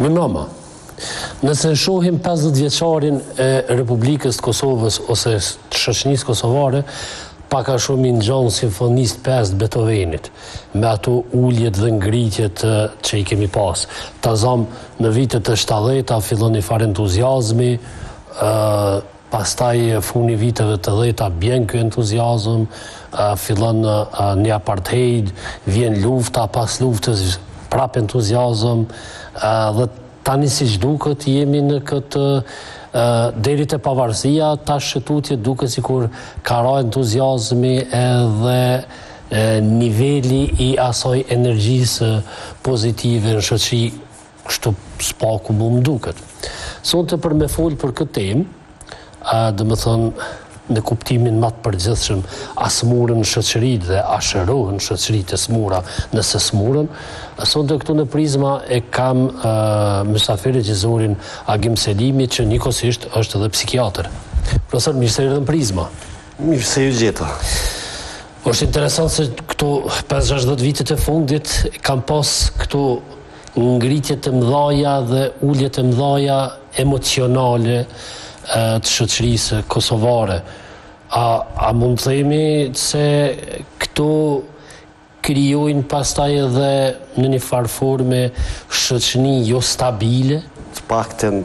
Me thonë, nëse e shohim 50 vjeçarin e Republikës të Kosovës ose të shoqënisë kosovare, pak a shumë i ngjanë simfonisë të pestë të Beethovenit, me ato uljet dhe ngritjet që i kemi pas. Ta zamë në vitet e 70-a fillon një farë entuziazmi, Pastaj funi viteve tetëdhjeta bjen ky entuziazëm, fillon një apartheid, vjen lufta, pas luftës prap entuziazëm dhe tani siç duket jemi në këtë deri te pavarësia, tash që tutje duket sikur ka ra entuziazmi edhe niveli i asaj energjisë pozitive në shoqëri Kështu së paku mu më duket. Sonte për me folë për këtë temë, a, domethënë, në kuptimin më të përgjithshëm, a smuren shoqëritë dhe a shërohen shoqëritë e smura nëse smuren. Sonte këtu në Prizma e kam e, mysafir regjisorin Agim Selimi që njëkohësisht është edhe psikiatër. Profesor, mirë se erdhe në Prizma. Mirë se ju gjeta. Është interesant se këto 5-60 vitet e fundit kemi pas këto ngritjet e mëdhaja dhe uljet e mëdhaja emocionale të shoqërisë kosovare. A, a mund të themi se këto krijojnë pastaj edhe në një farë forme shoqëni jo stabile? Të pakten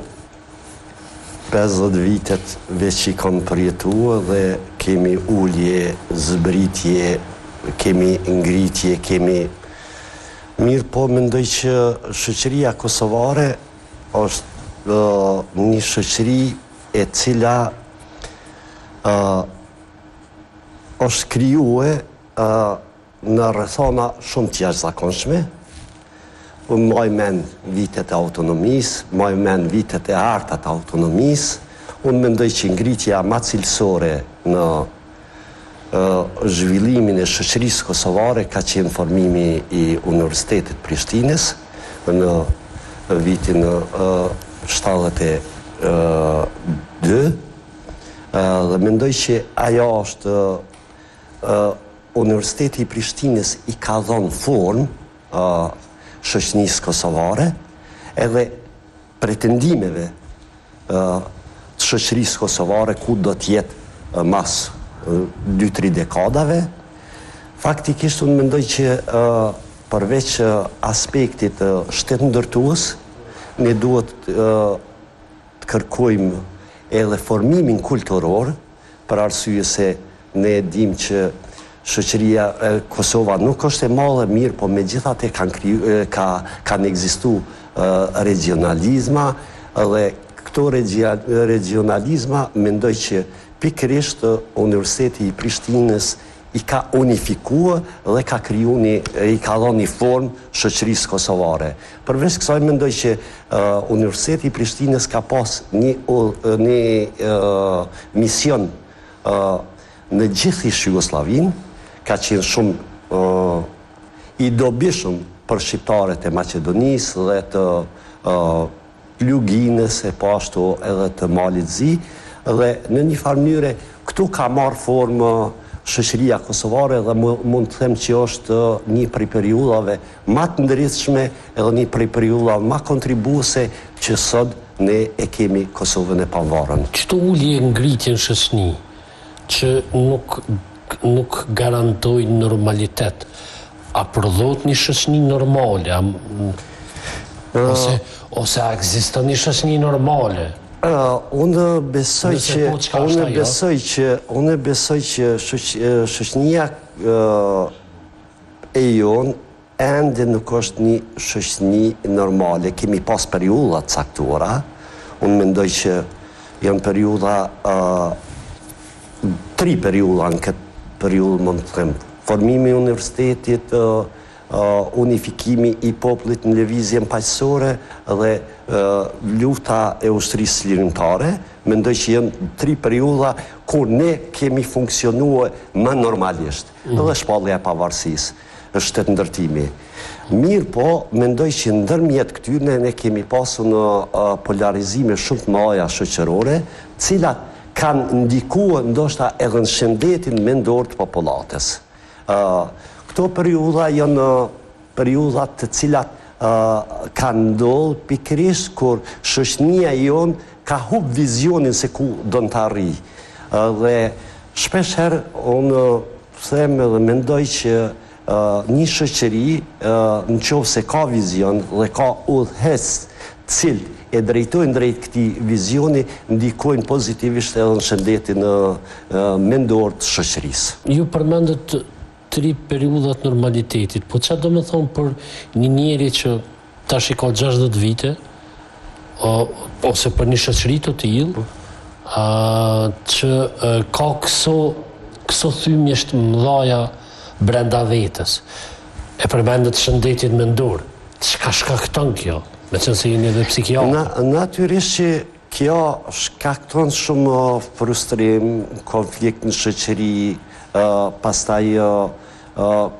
50 vitet veç i kam përjetu dhe kemi ulje, zbritje, kemi ngritje, kemi Mirëpo mendoj që shoqëria kosovare është një shoqëri e cila është krijue në rrethana shumë të jashtëzakonshme. Unë maj men vitet e autonomisë, maj men vitet e arta të autonomisë. Unë mendoj që ngritja ma cilësore në zhvillimin e shoqërisë kosovare ka qenë formimi i Universitetit Prishtinës në vitin 72 dhe mendoj që ajo është Universiteti i Prishtinës i ka dhënë formë shoqënisë kosovare edhe pretendimeve të shoqërisë kosovare ku do të jetë mas dy tri dekadave, faktikisht unë mendoj që përveç aspektit shtetndërtues, ne duhet të kërkojmë edhe formimin kulturor, për arsye se ne e dimë që shoqëria kosovare nuk është e madhe mirëpo megjithatë kanë kriju ka kanë ekzistu regjionalizma dhe këto regjionalizma mendoj që pikërisht Universiteti i Prishtinës i ka unifikua dhe ka kriju një i ka dhënë një formë shoqërisë kosovare Përveç kësaj mendoj që Universiteti i Prishtinës ka pas një një mision në gjithë ish Jugosllavinë, ka qenë shumë i dobishëm për shqiptarët e Maqedonisë dhe të Luginës e po ashtu edhe të Malit të Zi dhe në një farë mënyre këtu ka marrë formë shoqëria kosovare dhe mund të them që është një prej periudhave ma të ndritshme edhe një prej periudhave ma kontribuese që sot ne e kemi Kosovën e pavarun. Çdo ulje e ngritje në shoqni që nuk nuk garantojnë normalitet. A prodhohet një shoqni normale? Ose, ose a ekziston një shoqni normale? unë besoj që po, unë besoj që unë besoj që shoqnia e jonë Ende nuk është një shoqni normale, kemi pas periudha të caktuara, unë mendoj që janë periudha tri periudha në këtë periudhë mund të them, formimi i universitetit, unifikimi i popullit në lëvizjen paqësore dhe lufta e ushtrisë çlirimtare, mendoj që janë tri periudha kur ne kemi funksionue më normalisht. Edhe shpallja e pavarësisë edhe shtetndërtimi. Mirëpo, mendoj që ndërmjet këtyrne ne kemi pasur në polarizime shumë të mdhaja shoqërore, të cilat kanë ndikuar ndoshta edhe në shëndetin mendor të popullatës. Këto periudha janë Periudhat të cilat kanë ndodhë pikërisht kur shoqnia jonë ka hup vizionin se ku don të arrijë. Dhe shpesh herë unë them edhe mendoj që një shoqëri në qoftë se ka vizion dhe ka udhëheqës të cilët e drejtojnë drejt këtij vizioni ndikojnë pozitivisht edhe në shëndetin mendor të shoqërisë. Ju përmendët tri periudha të normalitetit, po çka domethënë për një njeri që tash i ka gjashtëdhjetë vite, o, ose për një shoqëri të tillë, a, që a, ka këso, këso thymjesh të mëdhaja brenda vetes, e përmendët shëndetin mendor, çka shkakton kjo, meqenëse jeni dhe psikiatër. Na, natyrisht që Kjo shkakton shumë frustrim, konflikt në shoqëri, pastaj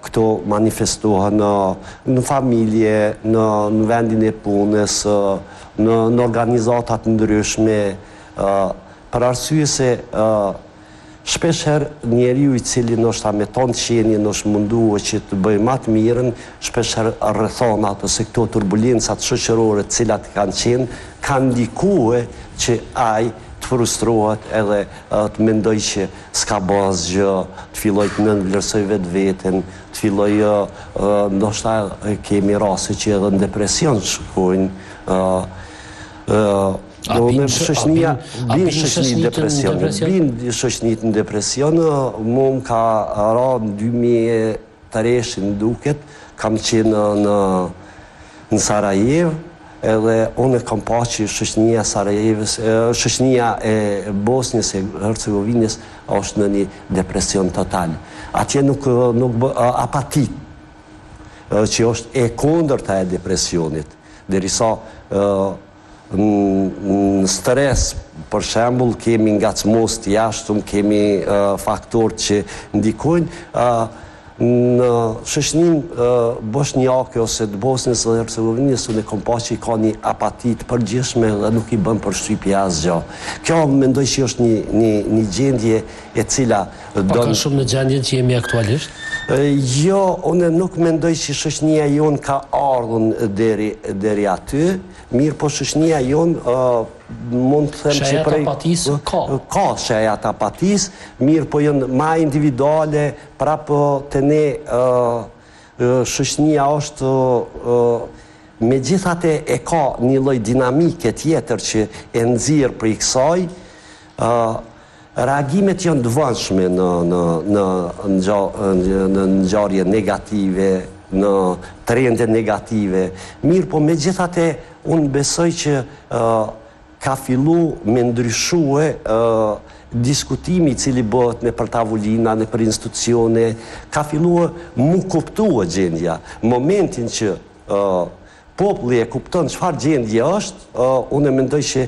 këto manifestohen në familje, në vendin e punës, në organizata të ndryshme, për arsye se Shpeshherë njeriu i cili ndoshta me tanë qenien është munduar që të bëjë ma të mirën, shpeshherë rrethonat ose këto turbulencat shoqërore të cilat kanë qenë, kanë ndikue që ai të frustrohet edhe të mendojë që s'ka bo asgjë, të fillojë të nënvlerësojë vetveten, të fillojë ndoshta kemi raste që edhe në depresion shkojnë, A bin shoqënitë në depresion? Bin shoqënitë në depresion, mu më ka ra në 2003 më duket, kam qenë në në Sarajevë, edhe unë e kam pa që shoqënia e Sarajevës, shoqënia e Bosnjës e Hercegovinës është në një depresion total. Atje nuk, nuk ka apati, që është e kundërta e depresionit, derisa Në stres, për shembull, kemi ngacmues të jashtëm, kemi faktorë që ndikojnë në shoqërinë boshnjake ose të Bosnjës dhe Hercegovinës, unë e kam pa që ka një apati të përgjithshme dhe nuk i bën përshtypje asgjë. Kjo mendoj që është një një një gjendje e cila Pak a shumë në gjendjen që jemi aktualisht? Jo, unë nuk mendoj që shoqënia jonë ka ardhur deri deri aty, mirëpo shoqënia jonë mund të them që Shenja të apatisë ka. Ka shenja të apatisë, mirëpo janë ma individuale, prapë te ne shoqënia është megjithatë e ka një lloj dinamike tjetër që e nxjerr prej kësaj, Reagimet janë të vonshme në në në ngja në ngjarje negative, në trende negative, mirëpo megjithatë unë besoj që ë ka fillu me ndryshue ë diskutimi i cili bëhet nëpër tavolina, nëpër institucione, ka fillue m'u kuptue gjendja, momentin që ë Populli e kupton çfarë gjendje është, unë mendoj që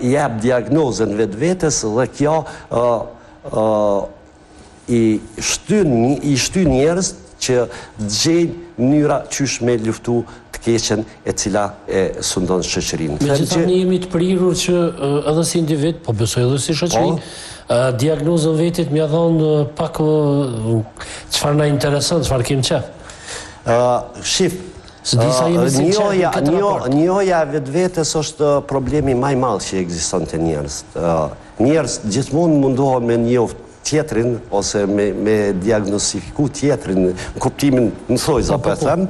i jep diagnozën vetvetes dhe kjo i shtyn i shtyn njerëzit që të gjejnë mënyra qysh me luftu të keqen e cila e sundon shoqërinë. Meqë tani jemi të prirur që edhe si individ, po besoj edhe si shoqëri, diagnozën vetit m'ia dhanë pak çfarë na intereson, çfarë kemi qejf. Shif, Njohja e vetvetes është problemi ma i madh që ekziston te njerëzit. Njerëz gjithmonë mundohen me njoh tjetërin, ose me diagnostifiku tjetërin, në kuptimin në thonjëza po e them,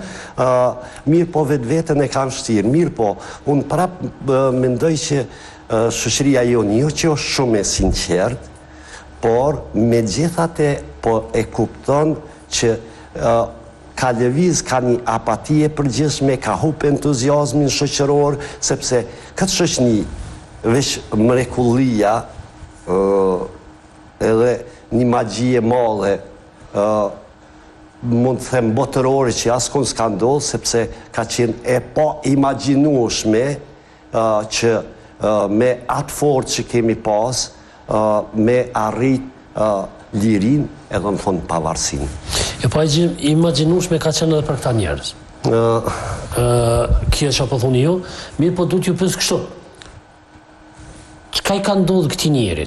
mirëpo vetveten e kanë shtirë. Mirëpo, unë prapë mendoj që shoqëria jonë, jo që është shumë e sinqertë, por megjithatë po e kupton që Ka lëviz ka një apati e përgjithshme ka hup entuziazmin shoqëror sepse këtë shoqni veç mrekullia ë edhe një magji e madhe ë mund të them botërore që askund ska ndodh sepse ka qenë e paimagjinueshme që me atë forcë që kemi pas me arrit lirinë edhe në fund pavarësinë. E paimagjinueshme ka qenë edhe për këta njerëz. Ë ë kjo që po thoni ju, mirëpo du t'ju pyes kështu. Çka i ka ndodh këtij njeri?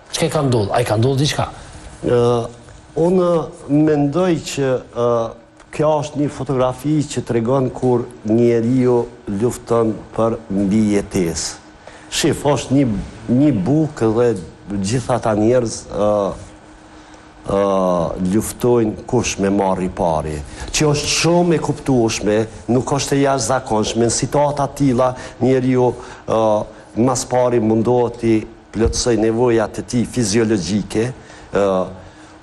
Çka i ka ndodh? A i ka ndodh diçka? Unë mendoj që kjo është një fotografi që tregon kur njeriu lufton për mbijetesë. Shif, është një një bukë dhe gjithë ata njerëz luftojnë kush me marrë i pari. Që është shumë e kuptueshme, nuk është e jashtëzakonshme, në situata të tilla njeriu ma s'pari mundohet t'i plotësojë nevojat e tij fiziologjike, ë,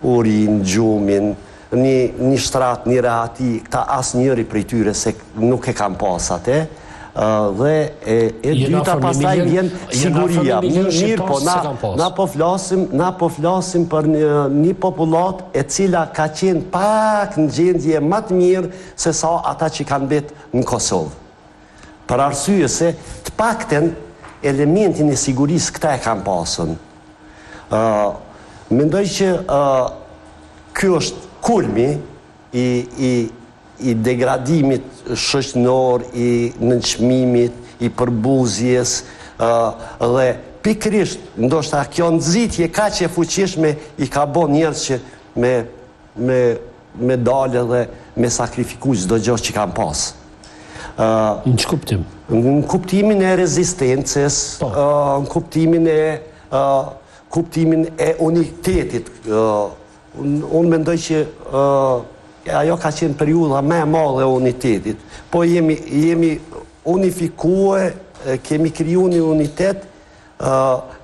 urinë, gjumin, një, një shtrat, një rehati, këta asnjëri prej tyre s'e nuk e kanë pas atë, ë, dhe e, e dyta pastaj vjen siguria, mi, mirëpo na, na po flasim, na po flasim për një, një popullatë e cila ka qenë pak në gjendje ma të mirë sesa ata që kanë mbetë në Kosovë. Për arsye se të pakten elementin e sigurisë këta e kanë pas. Ë mendoj që ë ky është kulmi i i i degradimit shoqnor, i nënçmimit, i përbuzjes, ë dhe pikërisht ndoshta kjo nxitje kaq e fuqishme i ka bo njerëz që me me me dalë edhe me sakrifiku çdo gjë që kanë pas. Ë në ç'kuptim? Në kuptimin e rezistencës, po. ë në kuptimin e ë kuptimin e unitetit. ë unë mendoj që ë ajo ka qenë periudha më e madhe e unitetit. Po jemi jemi unifiku, kemi kriju një unitet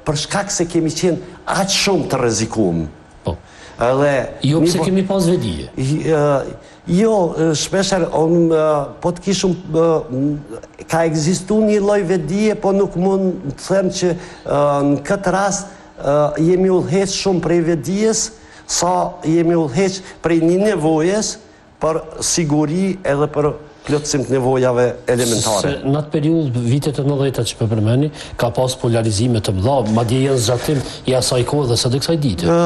Për shkak se kemi qenë aq shumë të rrezikum. Po. Edhe jo pse kemi pas vetëdije. Jo, shpesh herë unë po të kishum ka ekzistu një lloj vetëdije, po nuk mund të them që në këtë rast jemi udhëheqë shumë prej vetëdijes, sa jemi udhëheqë prej një nevojes, për siguri edhe për plotësim të nevojave elementare. Se në atë periudhë, vitet e nëntëdhjeta që po përmeni, ka pas polarizime të mëdha, madje janë zgjatim i asaj kohe dhe sot e kësaj dite.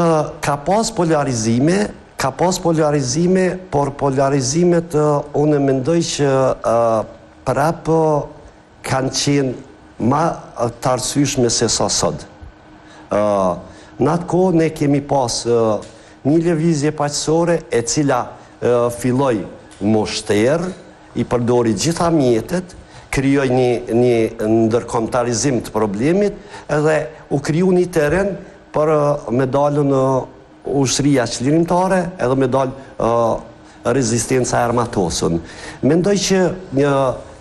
Ka pas polarizime, ka pas polarizime, por polarizimet unë mendoj që prapë kanë qenë ma të arsyshme se sa sot. Në atë kohë ne kemi pas një lëvizje paqësore e cila filloi me u shterë, i përdori gjitha mjetet, krijoi një një ndërkombëtarizim të problemit dhe u kriju një teren për me dalë në Ushtria Çlirimtare edhe me dalë Rezistenca e Armatosur. Mendoj që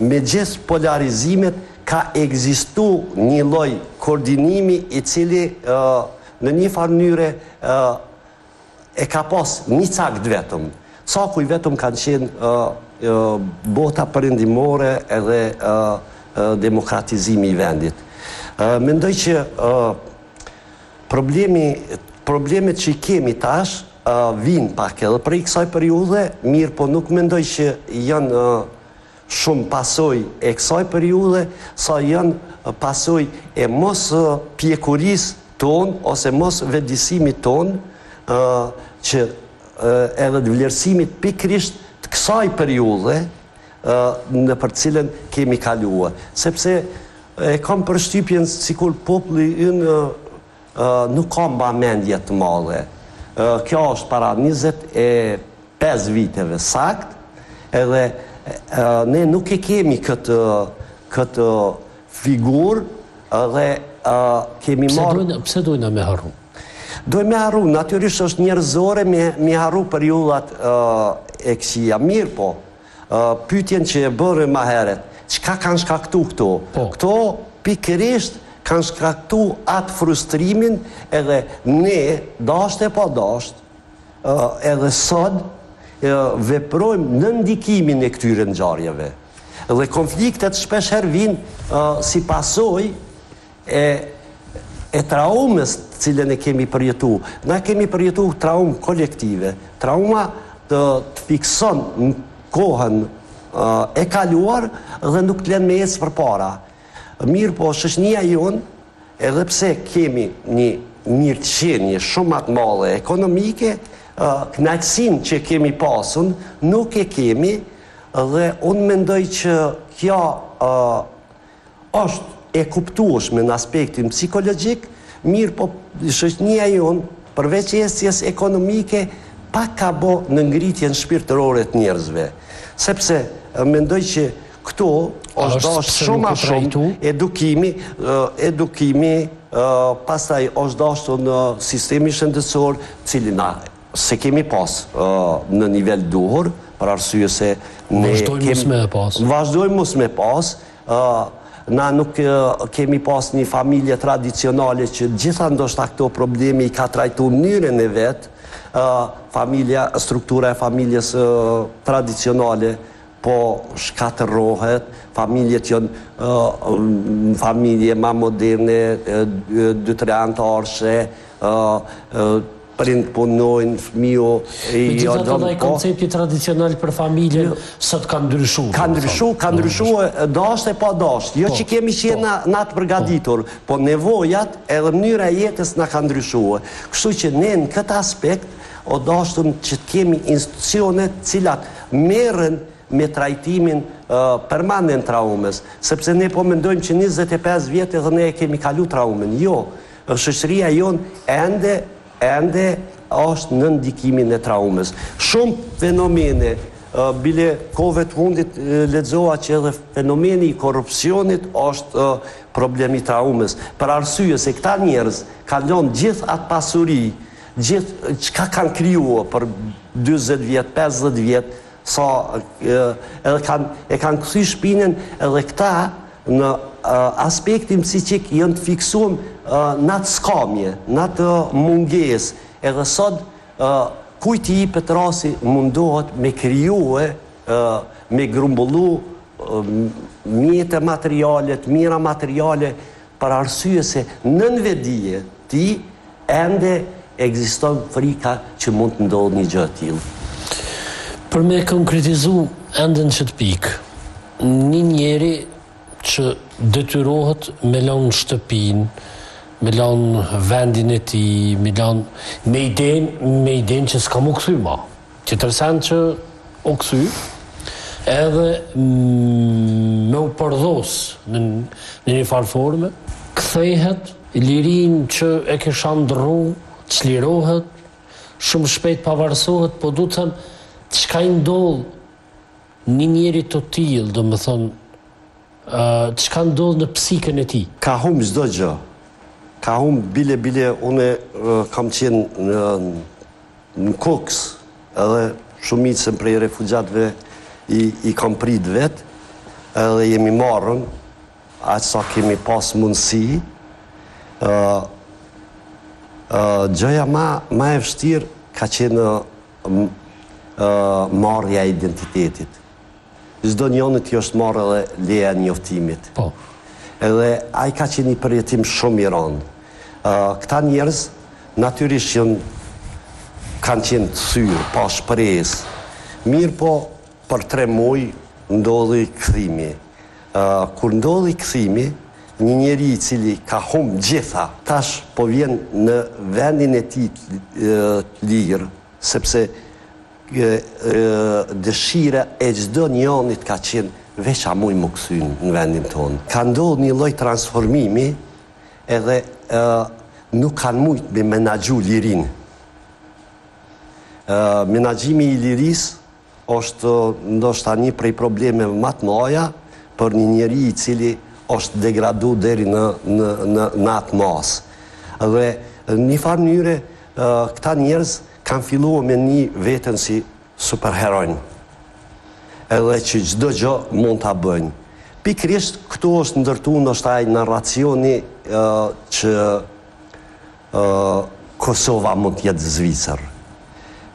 me gjithë polarizimet ka ekzistu një lloj koordinimi i cili në një farë mënyre e ka pas një cak të vetëm. Caku i vetëm kanë qenë bota perëndimore edhe demokratizimi i vendit. Mendoj që Problemi, problemet që i kemi tash ë vijnë pak edhe prej kësaj periudhe, mirëpo nuk mendoj që janë ë shumë pasojë e kësaj periudhe, sa janë pasojë e mospjekurisë tonë ose mosvetëdijësimit tonë ë që ë edhe të vlerësimit pikërisht të kësaj periudhe, nëpër të cilën kemi kaluar. Sepse e kam përshtypjen sikur populli ynë nuk ka mbamendje të madhe. Kjo është para njëzet e pesë viteve saktë, edhe ne nuk e kemi këtë këtë figurë dhe kemi marrë. Pse dojnë me harru? Dojnë me harru, natyrisht është njerëzore me, me harru periudhat uh, e këqia. Mirëpo, uh, pytjen që e bëre ma heret, çka kanë shkaktu këto? Po. Këto pikërisht kanë shkaktu atë frustrimin edhe ne, dasht e pa dasht, edhe sot, veprojmë nën ndikimin e këtyre ngjarjeve. Dhe konfliktet shpesh herë vijnë si pasojë e e traumës të cilën e kemi përjetu. Na kemi përjetu traumë kolektive. Trauma të, të fikson në kohën e kaluar dhe nuk të len me ecë përpara. Mirëpo, shoqnia jonë, edhe pse kemi një mirëqenie shumë ma të madhe ekonomike, knaqësinë që kemi pasun, nuk e kemi dhe unë mendoj që kjo Është e kuptueshme në aspektin psikologjik, mirëpo shoqënia jonë, përveç ecjes ekonomike, pak ka bo në ngritjen shpirtërore të njerëzve. Sepse mendoj që këtu është dashtë shumë ma shumë edukimi, edukimi, pastaj është dashtë në sistemin shëndetësor, të cilin a Se kemi pas në nivel duhur, për arsye se ne Vazhdojmë mos me e pas. Vazhdojmë mos me pas, na nuk kemi pas një familje tradicionale që gjitha ndoshta këto probleme i ka trajtu mënyrën e vet, familja, struktura e familjes tradicionale po shkatërrohet, familjet janë familje ma moderne, dy tre anëtarëshe, Prindt punojnë, fëmiu i jo lënë kohë. Megjithatë ai koncepti tradicional për familjen sot ka ndryshu. Ka ndryshu, ka ndryshu dashtë e pa dashtë. Jo që kemi qenë na të përgatitur, po nevojat edhe mënyra e jetës na ka ndryshue. Kështu që ne në këtë aspekt o dashtun që të kemi institucione të cilat merren me trajtimin permanent traumës, sepse ne po mendojmë që njëzet e pesë vjet edhe ne e kemi kalu traumën. Jo, Shoqëria jonë ende ende është nën ndikimin e traumës. Shumë fenomene, bile kohëve të fundit lexova që edhe fenomeni i korrupsionit është problem i traumës, për arsye se këta njerëz kanë lënë gjithë atë pasuri, gjithë çka kanë krijuar për njëzet vjet, pesëdhjetë vjet, sa e kanë kthy shpinën edhe këta, Në aspektin psikik janë të fiksuem n'atë skamje, n'atë mungesë. Edhe sot kujt i ipet rasti mundohet me krijue, me grumbullu mjete materiale, të mira materiale për arsye se nën vetëdije tij Ende ekziston frika që mund të ndodhë një gjë e tillë. Për me e konkretizu ende në qët pikë, një njeri që detyrohet me lanë shtëpinë, me lanë vendin e tij, me lanë, me idenë, me idenë që s'ka m'u kthy ma. Që tjetër sen që u kthy, edhe me u përdhos në një farë forme, kthehet lirinë që e kish andrru, çlirohet, shumë shpejt pavarësohet, po du të them, çka i ndodh një njeri të tillë, domethënë, çka ndodh në psikën e tij. Ka humb çdo gjë, ka humb bile, bile, unë kam qenë në Në Kukës edhe shumicën prej refugjatëve i kam prit vet edhe jemi marrë në aq sa kemi pas mundësi. Gjëja ma e vështirë ka qenë marrja e identitetit. Çdo njanit i është marrë edhe letërnjoftimi. Po. Edhe ai ka qenë një përjetim shumë i rëndë. Këta njerëz natyrisht që kanë qenë të thyrë, pa shpresë. Mirëpo për tre muaj ndodhi kthimi. Kur ndodhi kthimi, një njeri i cili ka humb gjitha, tash po vjen në vendin e tij të lirë, sepse Dëshira e çdo njanit ka qenë veç a mujmë m'u kthy në vendin tonë. Ka ndodh një lloj transformimi edhe nuk kanë mujtë me e menaxhu lirinë. Menaxhimi i lirisë është ndoshta një prej problemeve ma të mdhaja për një njeri i cili është degradu deri në atë masë. Dhe në një farë mënyre Këta njerëz kanë fillu me ni veten si superheroj edhe që çdo gjë mund ta bëjnë. Pikërisht këtu është ndërtu ndoshta ai narracioni që Kosova mund të jetë Zvicër.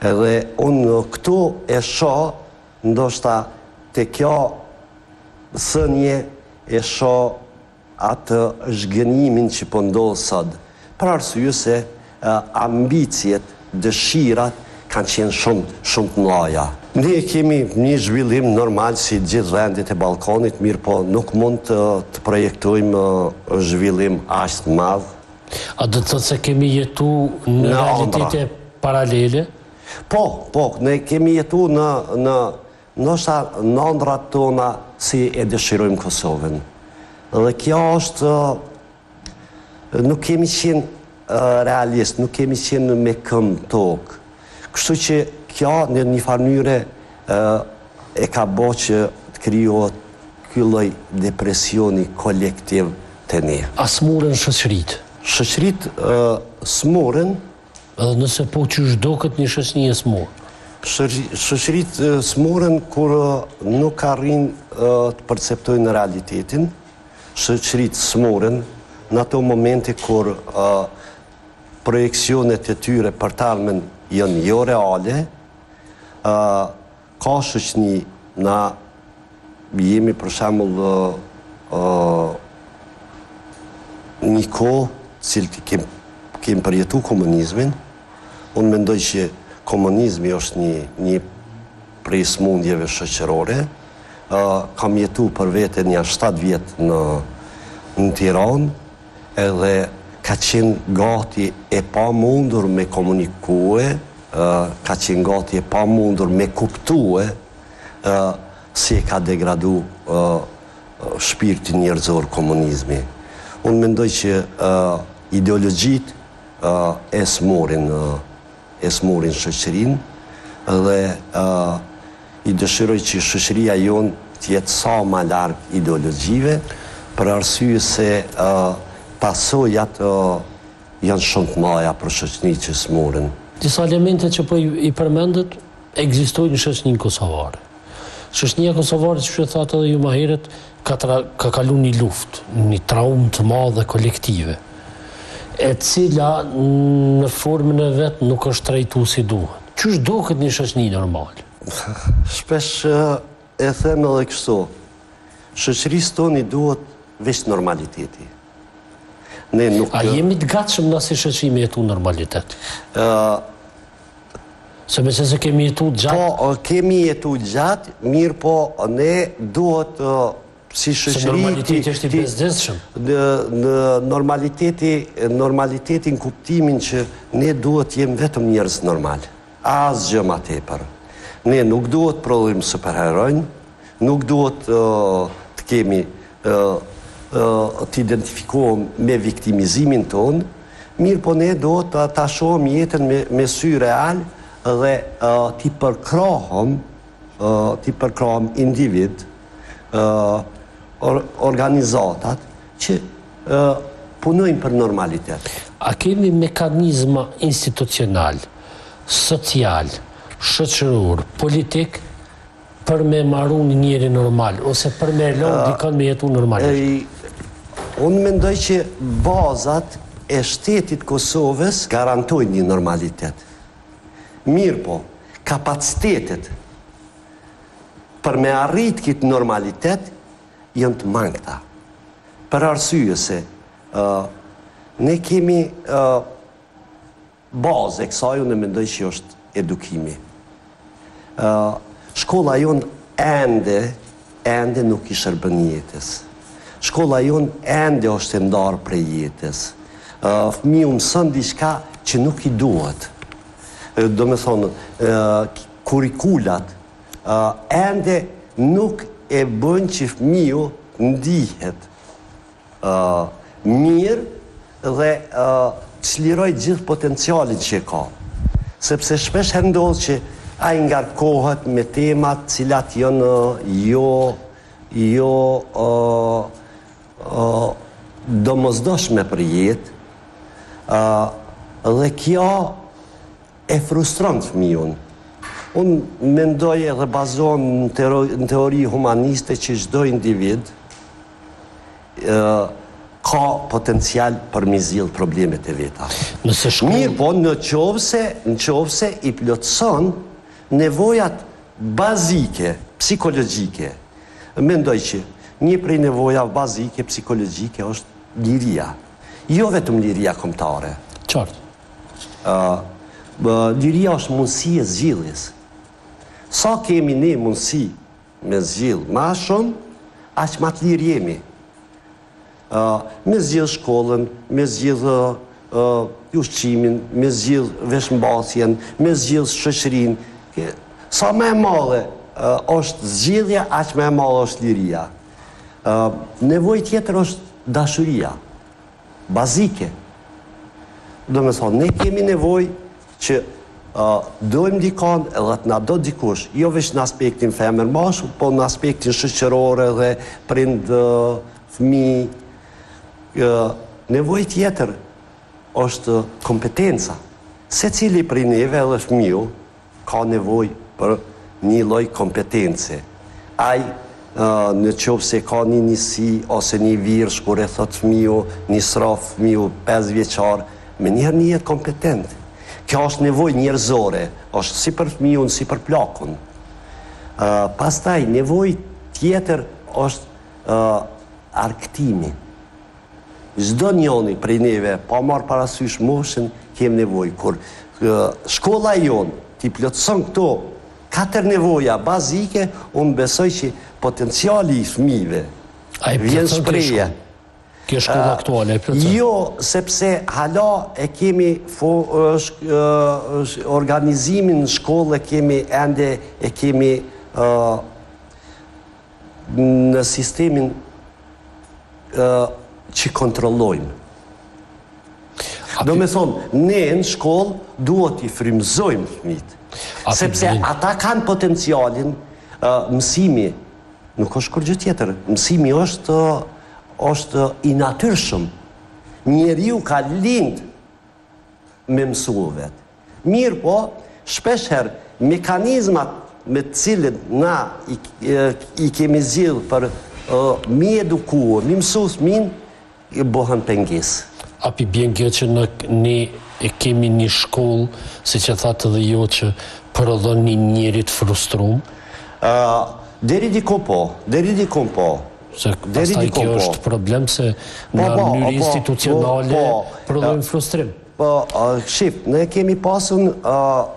Edhe unë këtu e shoh ndoshta te kjo thënie e shoh atë zhgënjimin që po ndodh sot, për arsye se ambiciet, dëshirat kanë qenë shumë, shumë të mdhaja. Ne kemi një zhvillim normal si gjithë vendet e Ballkanit, mirëpo nuk mund të projektojmë zhvillim aq të madh. A do të thotë se kemi jetu në realitete paralele? Po, po, ne kemi jetu në, në. Ndoshta në andrrat tona si e dëshirojmë Kosovën. Dhe kjo është nuk kemi qenë realistë, nuk kemi qenë me këmbë në tokë. Kështu që kjo në një farë mënyre e ka bo që të krijohet ky lloj depresioni kolektiv te ne. A smuren shoqëritë? Shoqëritë smuren. Edhe nëse po qysh duket një shoqni e smurë. Shoqërit smuren kur nuk arrin të perceptojnë realitetin, shoqërit smuren në ato momente kur projeksionet e tyre për të ardhmen janë jo reale, Ka shoqni na jemi për shembull ë një kohë të cilët e kem kem përjetu komunizmin unë mendoj që komunizmi është një një prej smundjeve shoqërore ë kam jetu për vete nja shtatë vjet në Tiranë Edhe ka qenë gati e pamundur me komunikue, ka qenë gati e pamundur me kuptue si e ka degradu shpirtin njerëzor komunizmi. Unë mendoj që ideologjitë e smurin e smurin shoqërinë dhe i dëshiroj që shoqëria jonë të jetë sa ma larg ideologjive për arsye se pasojat janë shumë të mëdha për shoqni që smurin. Disa elemente që po i përmendët, Ekzistojnë në shoqninë kosovare. Shoqnia kosovare, siç e thatë edhe ju më herët, ka tra, ka kalu një luftë, një traumë të madhe kolektive, e cila në formën e vet nuk është trajtu si duhet. Qysh duket një shoqni normale? Shpesh e them edhe kështu. Shoqërisë tonë i duhet veç normaliteti. Ne nuk... A jemi të gatshëm na si shoqëri me jetu në normalitet? Ë, Se me se se kemi jetu gjatë... Po, kemi jetu gjatë, mirëpo, ne duhet si shoqëri... Se normaliteti është i bezdeshëm. Në normaliteti, normaliteti në kuptimin që ne duhet të jem vetëm njerëz normal. Asgjë ma tepër. Ne nuk duhet prodhojmë superheronj, Nuk duhet të kemi të identifikohemi me viktimizimin tonë, mirëpo ne duhet ta shohim jetën me sy real dhe t'i përkrahim t'i përkrahim individ organizatat që punojnë për normalitet. A kemi mekanizma institucional, social, shoqëror, politik Për me mbaru një njeri normal, ose për me e lon ah, dikën me jetu normalisht? Unë mendoj që bazat e shtetit të Kosovës garantojnë një normalitet. Mirëpo, kapacitetet për me arrit këtë normalitet janë të mangëta. Për arsye se ne kemi Bazë e kësaj unë mendoj që është edukimi. Ë shkolla jonë ende ende nuk i shërben jetës. Shkolla jonë ende është e ndarë prej jetës. Ë fëmiu mëson diçka që nuk i duhet. Domethonë, kurikulat ende nuk e bëjnë që fëmiu të ndihet mirë dhe çlirojë gjithë potencialin që ka. Sepse shpesh herë ndodh që ai ngarkohet me tema të cilat janë jo jo të domosdoshme për jetë dhe kjo e frustron fëmiun. Unë mendoj edhe bazohem në teori humaniste që çdo individ, ka potencial për me i zgjidh problemet e veta. Nëse shkon... Mirëpo, në qoftë se, në qoftë se i plotëson nevojat bazike, psikologjike. Mendoj që një prej nevojave bazike, psikologjike, është liria. Jo vetëm liria kombtare. Qartë. Liria është mundësi e zgjidhjes. Sa kemi ne mundësi me zgjedh ma shumë, aq ma të lirë jemi. Me zgjedh shkollën, me zgjedh ushqimin, me zgjedh veshmbathjen, me zgjedh shoqërinë. Sa ma e madhe është zgjedhja, aq ma e madhe është liria. Nevojë tjetër është dashuria. Bazike. Domethënë, ne kemi nevojë që ta dojmë dikon edhe të na do dikush, jo veç në aspektin femër mashkull, po në aspektin shoqëror edhe prind fëmijë. Nevojë tjetër është kompetenca. Secili prej neve edhe fëmiu, ka nevojë për një lloj kompetence. Ai, në qoftë se ka një njësi ose një vjershë, kur e thotë fëmiu, një strofë fëmiu pesë vjeçar, menjëherë ndihet kompetent. Kjo është nevojë njerëzore, është si për fëmiun, si për plakun. Pastaj, nevojë tjetër është argëtimi. Çdo njoni prej neve pa marrë parasysh moshën kemi nevojë kur shkolla e jonë t'i plotëson këto katër nevoja bazike unë besoj që potenciali i fëmijëve vjen në shprehje. Kjo shkolla aktuale e plotëson? Jo, sepse hala e kemi organizimin në shkollë e kemi ende e kemi Në sistemin që kontrollojmë. Domethonë, ne në shkollë duhet t'i frymëzojmë fmijtë. Sepse ata kanë potencialin, mësimi. Nuk është kur gjë tjetër. Mësimi është është i natyrshëm. Njeriu ka lind me mësu vetë. Mirëpo, shpeshherë mekanizmat me të cilët na i kemi zgjidhë për m'i eduku, m'i mësu, u bohen pengesë. A po i bjen kjo që në ne e kemi një shkollë, siç e thatë dhe ju që prodhon një njeri të frustrum? Ë, deri diku po, deri diku po. Se pastaj kjo është problem se në mënyrë institucionale prodhojmë frustrim. Po, shif, ne kemi pasur,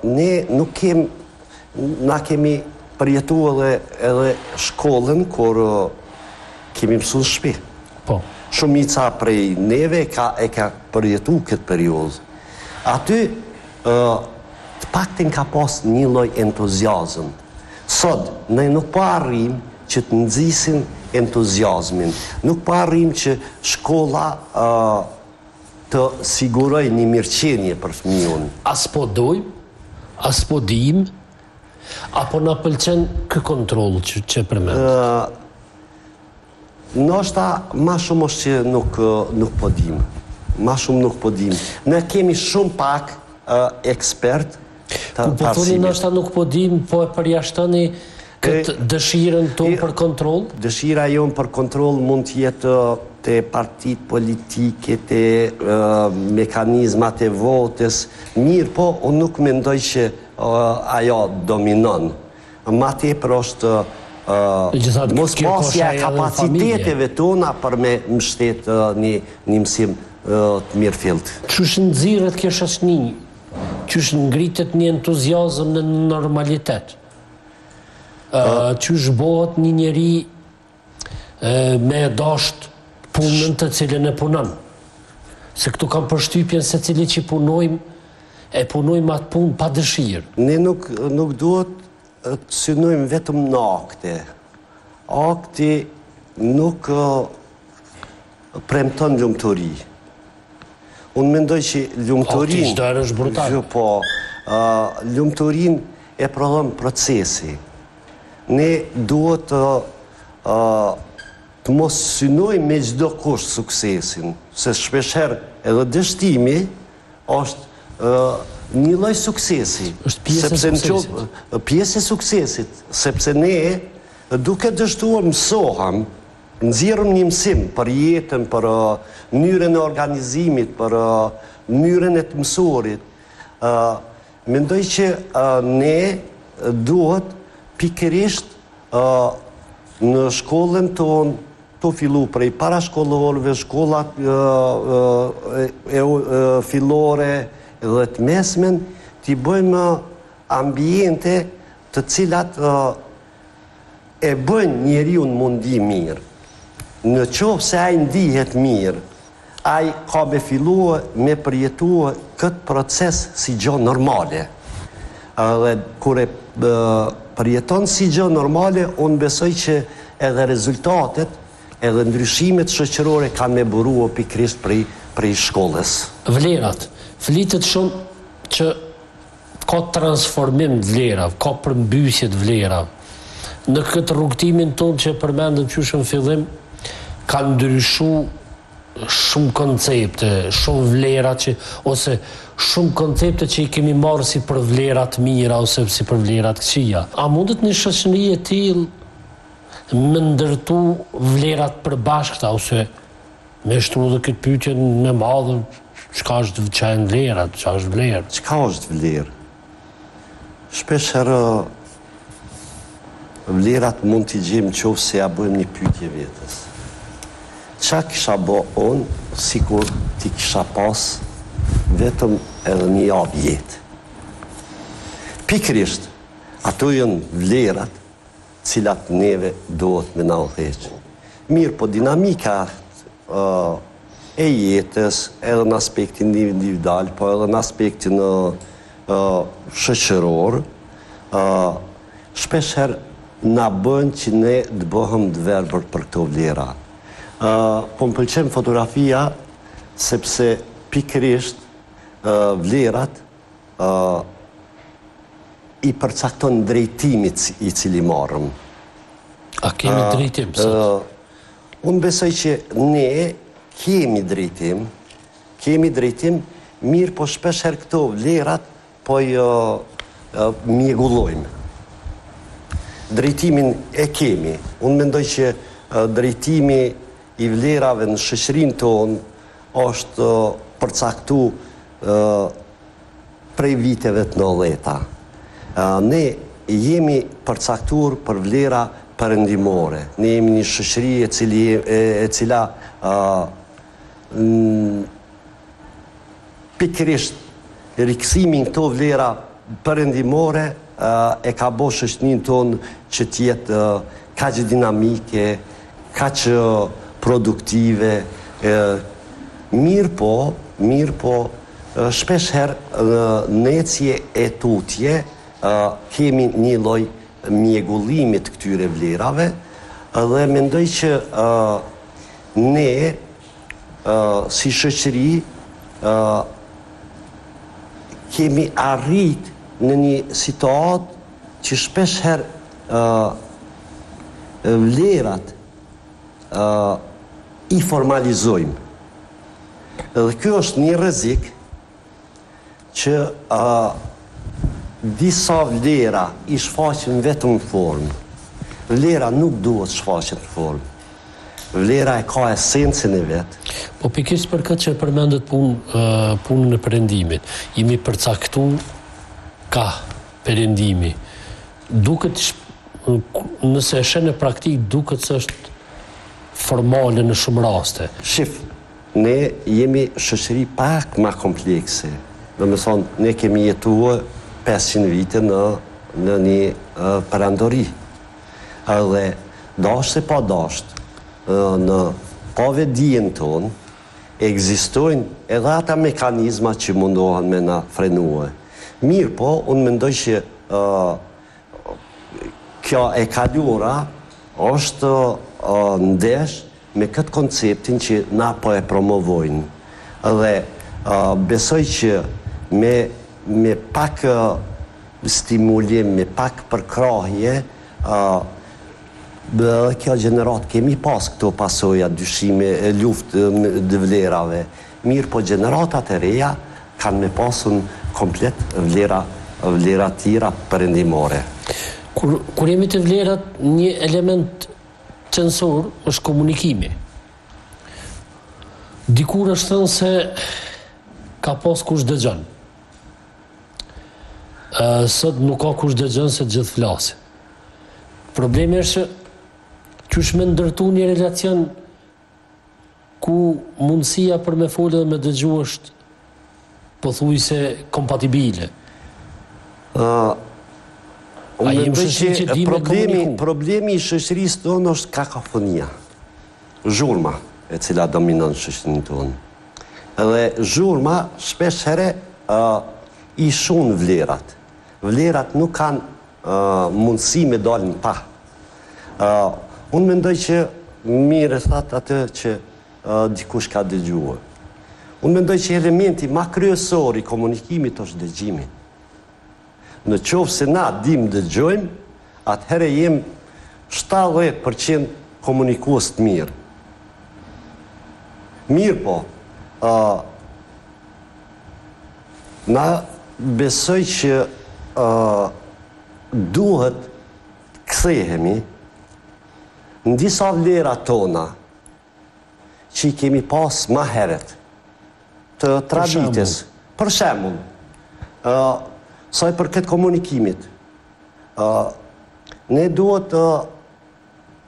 ne nuk kem, na kemi përjetu edhe, edhe shkollën kur kemi mësu n'shpi. Po. Shumica prej neve ka, e ka përjetu këtë periudhë. Aty, të paktën ka pas një lloj entuziazëm. Sot, ne nuk po arrijmë që të nxisim entuziazmin. Nuk po arrijmë që shkolla, të sigurojë një mirëqenie për fëmijën. A s'po dojmë, a s'po dijmë, apo na pëlqen ky kontroll që që përmend? Ë ndoshta më shumë është që nuk nuk po dijmë. Më shumë nuk po dijmë. Ne kemi shumë pak ekspert Kur po thoni ndoshta nuk po dimë, po e përjashtoni këtë dëshirën tonë për kontroll? Dëshira jonë për kontroll mund të jetë te partitë politike, te mekanizmat e votës, mirëpo unë nuk mendoj që ajo dominon. Ma tepër është mospasja e kapaciteteve tona për me mështetë një mësim të mirëfilltë. Qysh nxirret kjo shoqni? Qysh ngritet një entuziazëm në normalitet? Qysh bohet një njeri me e dashtë punën të cilën e punon? Se këtu kam përshtypjen secili që punojmë, e punojmë atë punë pa dëshirë. Ne nuk, nuk duhet të synojmë vetëm në akte. Akti nuk Premton lumturi. Unë mendoj që lumturinë... Opsioni tjetër është brutal. Jo, po, lumturinë e prodhon procesi. Ne duhet të të mos synojmë me çdo kusht suksesin, se shpeshherë edhe dështimi është një lloj suksesi. është pjesë e suksesit. Pjesë e suksesit, sepse ne duke dështuar mësohem, Nxjerrim një mësim për jetën, për mënyrën e organizimit, për mënyrën e të mësuarit. Mendoj që ne duhet pikërisht në shkollën tonë tu fillu prej parashkollorëve, shkollat fillore dhe të mesmen, t'i bëjmë ambiente të cilat E bëjnë njeriun m'u ndi mirë. Në qoftë se ai ndihet mirë, ai ka me fillue me përjetue këtë proces si gjë normale. Dhe kur e përjeton si gjë normale, unë besoj që edhe rezultatet, edhe ndryshimet shoqërore kanë me burue pikërisht prej prej shkollës. Vlerat. Flitet shumë që. Ka transformim të vlerave, ka përmbysje të vlerave. Në këtë rrugëtimin tonë që e përmendëm qysh në fillim, kanë ndryshu shumë koncepte, shumë vlera që, ose shumë koncepte që i kemi marrë si për vlera të mira ose si për vlera të këqija. A mundet një shoqëri e tillë me ndërtu vlera të përbashkëta ose Me shtru dhe këtë pyetje më të madhe, çka është çka janë vlerat, çka është vlerë? Çka është vlerë? Shpesh herë vlerat mund t'i gjejmë në qoftë se ia bëjmë një pyetje vetes. Çka kisha bë unë sikur t'i kisha pas vetëm edhe një javë jetë? Pikërisht ato janë vlerat cilat neve duhet me na udhëheq. Mirëpo dinamika e jetës, edhe në aspektin individual, po edhe në aspektin shoqëror, shpesh herë na bën që ne të bëhem të verbër për këto vlera. Po më pëlqen fotografia sepse pikërisht vlerat i përcakton drejtimin i cili marrëm. A kemi drejtim sot? Unë besoj që ne kemi drejtim, kemi drejtim, mirëpo shpesh herë këto vlerat po i mjegullojmë. Drejtimin e kemi. Unë mendoj që drejtimi i vlerave në shoqërinë tonë, është përcaktu prej viteve të nëntëdhjeta. Ne jemi përcaktu për vlera perëndimore. Ne jemi një shoqëri e cila pikërisht rikthimi n'këto vlera perëndimore e ka bo shoqërinë tonë që të jetë kaq dinamike, Kaq produktive, mirëpo, mirëpo, shpesh herë në ecje e tutje kemi një lloj mjegullimi të këtyre vlerave dhe mendoj që ne si shoqëri kemi arritë në një situatë që shpesh herë ë vlerat ë i formalizojmë dhe kjo është një rrezik që ë disa vlera i shfaqim vetëm në formë vlera nuk duhet shfaqet në formë vlera e ka esencën e vet po pikërisht për këtë që e përmendët punë punën e perëndimit jemi përcaktuar ka Perëndimi. Duket nëse e sheh në praktikë duket se është formale në shumë raste. Shif, ne jemi shoqëri pak ma komplekse, domethënë ne kemi jetue pesëqind vite në në një perandori. Edhe dashtë e pa dashtë, në pavetëdijen tonë, Ekzistojnë edhe ata mekanizma që mundohen me na frenue. Mirëpo, unë mendoj që kjo e kaluara është ndesh me këtë konceptin që na po e promovojmë. Dhe besoj që me me pak stimulim, me pak përkrahje, Dhe kjo gjeneratë, kemi pas këto pasoja dyshime e luftë të vlerave mirëpo gjeneratat e reja kanë me pasun komplet vlera vlera tjera perëndimore. Kur kur jemi te vlerat një element qenësor është komunikimi. Dikur është thënë se ka pas kush dëgjon. Sot nuk ka kush dëgjon se të gjithë flasin. Problemi është që qysh me ndërtu një relacion ku mundësia për me folë dhe me dëgju është pothuajse kompatibile. Uh, A jem shoqëri që di me komuniku? Problemi i shoqërisë tonë është kakofonia. Zhurma e cila dominon shoqërinë tonë. Dhe zhurma shpeshherë uh, i shun vlerat. Vlerat nuk kanë mundësi me dalë në pah. Unë mendoj që mirë e thatë atë që dikush ka dëgjuar. Unë mendoj që elementi ma kryesor i komunikimit është dëgjimi. Në qoftë se na dimë të dëgjojmë, atëherë jem 70% komunikues të mirë. Mirëpo, Na besoj që duhet të kthehemi në disa vlera tona që i kemi pas ma heret të traditës. Për shembull, sa i përket komunikimit, ne duhet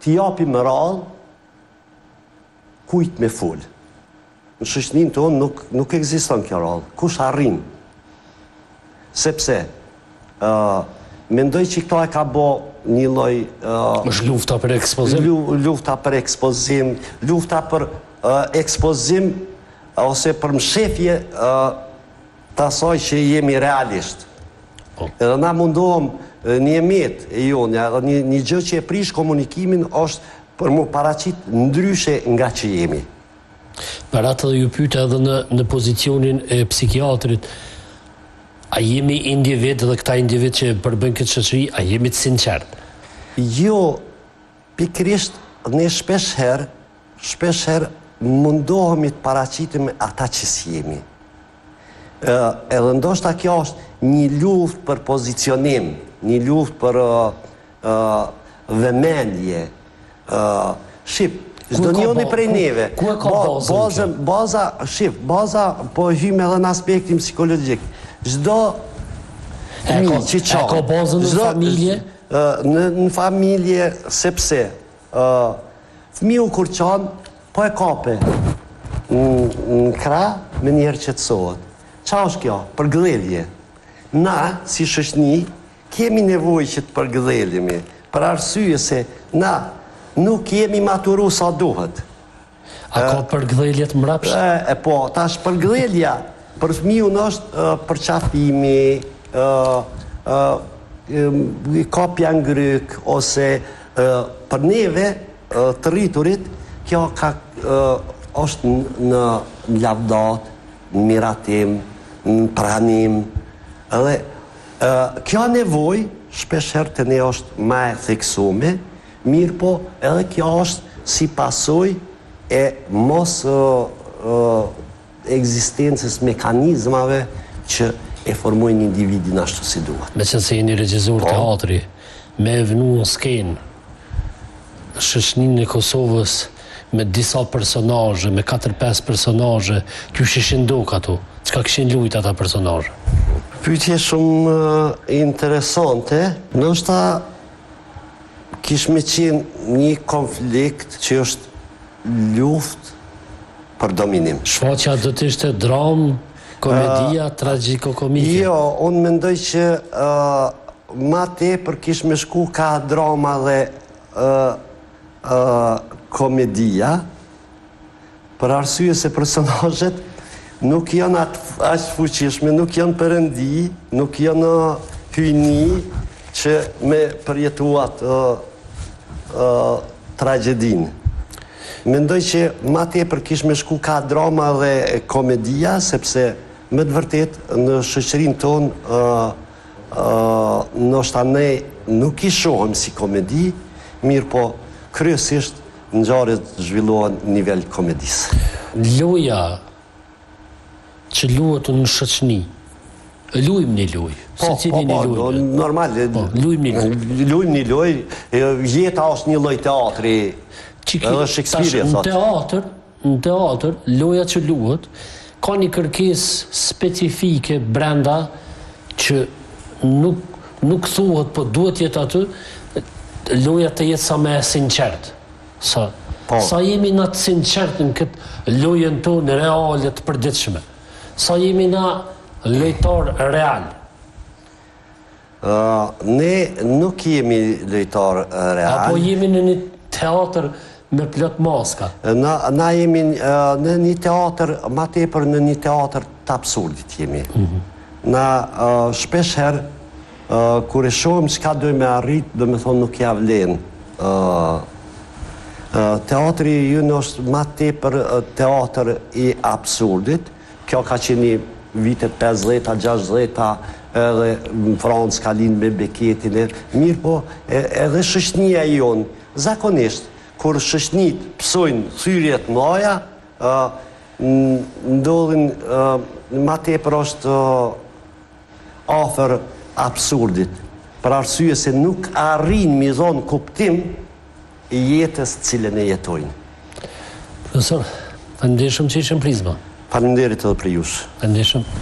t'i japim radhë kujt me fol. Në shoqërinë tonë nuk nuk ekziston kjo radhë. Kush arrin? Sepse ë mendoj që këta e ka bo një lloj ë është lufta për ekspozim. Lufta për ekspozim, lufta për ë ekspozim ose për mshefje ë të asaj që jemi realisht. Po. Edhe na mundohem një e metë e jona, edhe një, një gjë që e prish komunikimin është për m'u paraqit ndryshe nga që jemi. Për atë dhe ju pyta edhe në, në pozicionin e psikiatrit, a jemi individë dhe këta individë që përbëjnë këtë shoqëri, a jemi të sinqertë? Jo, pikërisht ne shpeshherë, shpeshherë mundohemi të paraqitemi ata që s'jemi. Edhe ndoshta kjo është një luftë për pozicionim, një luftë për vëmendje. Shif, çdo njëri prej neve, boza, shif, boza, po hyjmë edhe në aspektin psikologjik. Çdo një që ça e ka bazën në familje? Në familje, sepse Fëmiu kur qan, po e kape në krah, menjëherë qetësohet. Ça është kjo? Përgdhelje. Na, si shoqni, kemi nevojë që të përgdhelemi, për arsye se na nuk jemi maturu sa duhet. A ka përgdhelje të mrapsht? E po, tash përgdhelja për fëmijën është përqafimi, kapja n'grykë ose për neve të rriturit kjo ka është në lavdat, në miratim, në pranim dhe kjo nevojë shpeshherë te ne është ma e theksume Mirëpo edhe kjo është si pasojë e mosekzistencës mekanizmave që e formojnë individin ashtu si duhet. Meqenëse jeni regjizor teatri, me e vënu në skenë shoqninë e Kosovës me disa personazhe, me katër pesë personazhe, qysh ishin dukë ato, çka kishin lujtë ata personazhe? Pyetje shumë interesante. Ndoshta Kish me qenë nji konflikt që është luftë për dominim. Shfaqja do të ishte dramë, komedi a tragjikomedi? Jo, unë mendoj që ma tepër kish me shku ka drama dhe komedia, Për arsye se personazhet nuk janë aq të fuqishme, nuk janë perëndi, nuk janë hyjni që me përjetu atë tragjedinë. Mendoj që ma tepër kish me shku ka drama dhe komedia, sepse me të vërtetë në shoqërinë tonë ndoshta ne nuk i shohim si komedi, mirëpo kryesisht Ngjarjet zhvillohen n'nivel komedisë. Loja që luhet në shoqni. Lujm ni loj. Po, po, po, po, normal. Po, lujm ni loj. Lujm ni loj. Jeta është një lloj teatri. Çikë. Edhe Shekspiri e thotë. Në teatër, Në teatër, loja që luhet ka një kërkesë specifike brenda që nuk nuk thuhet, po duhet të jetë aty, loja të jetë sa më e sinqertë. Sa po. sa jemi na të sinqertë në këtë lojën tonë reale të përditshme. Sa jemi na lojtar real. Ne nuk jemi lojtarë realë. Apo jemi në një teatër me plot maska? Na jemi në një teatër, ma tepër në një teatër të absurdit jemi. Na shpesh herë, kur e shohim çka dojmë me arrit, domethonë nuk ja vlen. Teatri ynë është ma tepër teatër i absurdit. Kjo ka qenë një vitet pesëdhjeta, gjashtëdhjeta edhe në Francë ka lind me Beketin, mirëpo edhe shoqnia jonë, zakonisht kur shoqnitë pësojnë thyrje të mëdha, ndodhin më tepër është afër absurdit, për arsye se nuk arrijnë m'i dhonë kuptim jetës të cilën e jetojnë. Profesor, faleminderit shumë që ishe në Prizma. Faleminderit edhe për ju. Faleminderit shumë.